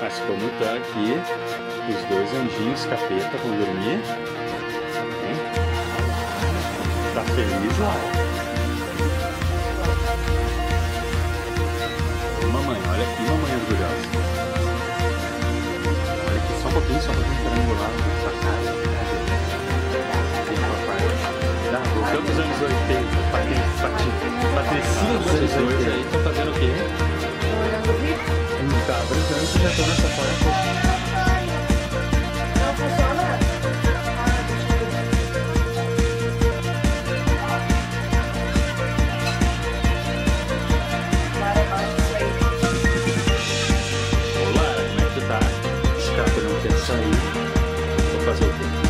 Mas como tá aqui, os dois anjinhos capeta vão dormir. Hein? Tá feliz lá. Mamãe, olha aqui, mamãe orgulhosa. Olha aqui, só um pouquinho, só um pouquinho triangular Preciso vocês dois aí. Estão fazendo o quê? Olhando o vídeo. Não tá brincando é que já estão nessa fora há pouco. Tá, escapa não quer sair. Vou fazer o quê?